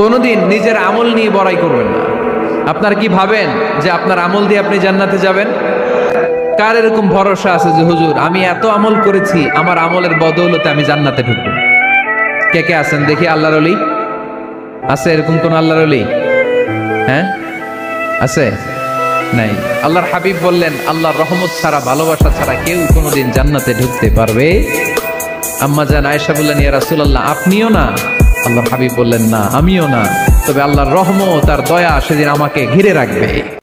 কোনোদিন নিজের আমল নিয়ে বড়াই করবেন না। আপনার কি ভাবেন যে আপনার আমল দিয়ে আপনি জান্নাতে যাবেন? কার এরকম ভরসা আছে যে, হুজুর, আমি এত আমল করেছি, আমার আমলের বদৌলতে আমি জান্নাতে ঢুকবো কে কে আছেন? দেখি আল্লাহর অলি আছে এরকম কোন আল্লাহর অলি হ্যাঁ? আছে? নাই। আল্লাহর হাবিব বললেন, আল্লাহর রহমত ছাড়া, ভালোবাসা ছাড়া কেউ কোনোদিন জান্নাতে ঢুকতে পারবে আম্মা জান আয়েশা বললেন, ইয়া আপনিও না আল্লাহর হাবিব বললেন, না, আমিও না। তবে আল্লাহর রহমত আর দয়া সেদিন আমাকে ঘিরে রাখবে।